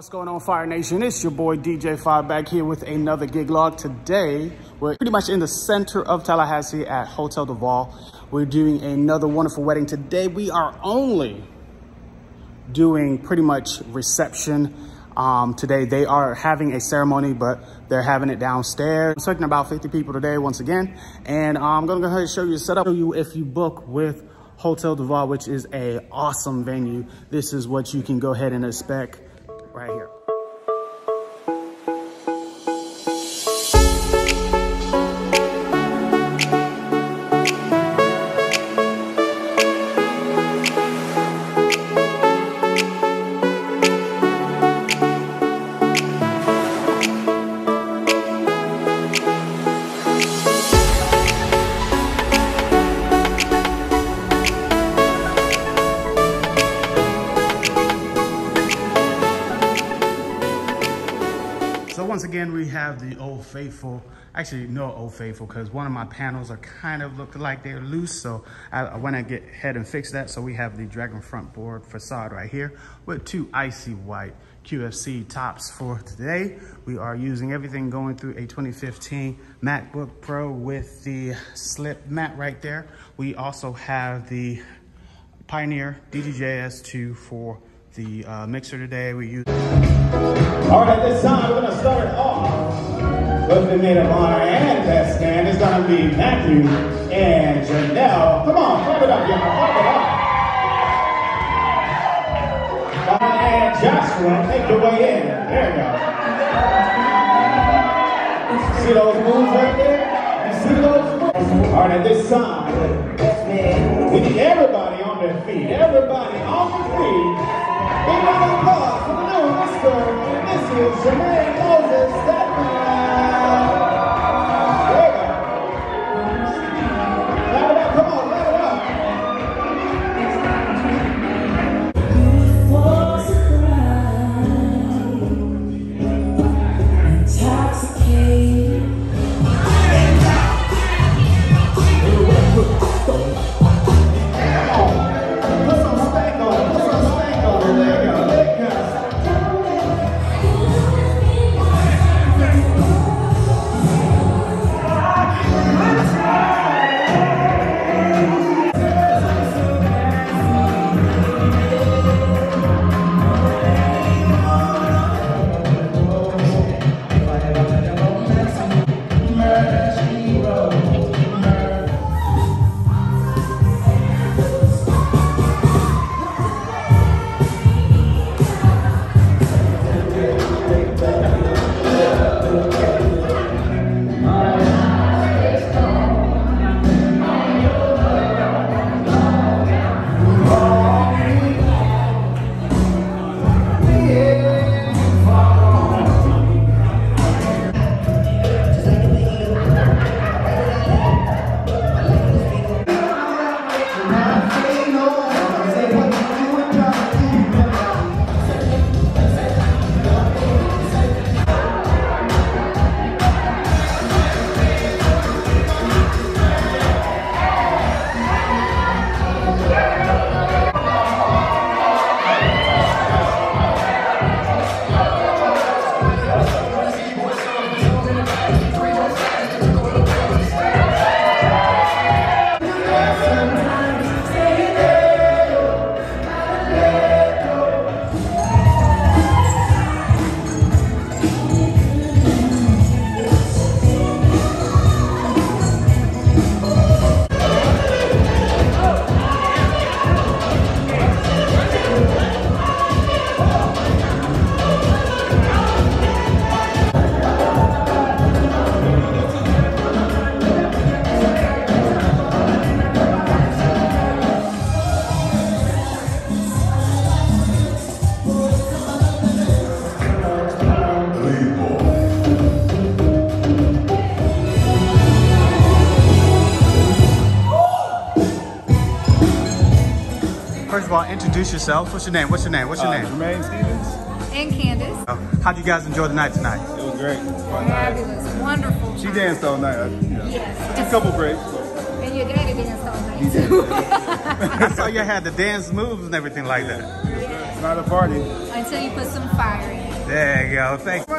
What's going on, Fire Nation? It's your boy DJ Fire back here with another gig log. Today, we're pretty much in the center of Tallahassee at Hotel Duval. We're doing another wonderful wedding. Today, we are only doing pretty much reception. Um, today, they are having a ceremony, but they're having it downstairs. I'm expecting about 50 people today, once again. And uh, I'm gonna go ahead and show you the setup. Show you if you book with Hotel Duval, which is a awesome venue. This is what you can go ahead and expect right here. Again, we have the Old Faithful. Actually, no Old Faithful, because one of my panels are kind of look like they're loose. So I, I went and get ahead and fix that. So we have the Dragon front board facade right here with two icy white QSC tops for today. We are using everything going through a 2015 MacBook Pro with the slip mat right there. We also have the Pioneer DDJS2 for the uh, mixer today. We use All right, at this time, we're going to start it off with the maid of honor and best man. It's going to be Matthew and Janelle. Come on, clap it up, y'all. Clap it up. Donna and Joshua, take your way in. There you go. See those moves right there? You see those moves? All right, at this time, we need everybody on their feet. Everybody on their feet. Big round of applause the Mr. and Mrs. Jermaine introduce yourself. What's your name? What's your name? What's your Uh, name? Jermaine Stevens. and Candace. Oh, how'd you guys enjoy the night tonight? It was great. Fun night. Fabulous, wonderful. She time. danced all night. uh, You know. Yes. A couple breaks. but- And your daddy danced all night too. I saw you had the dance moves and everything like that. It's not a party. until you put some fire in it. There you go. Thank you.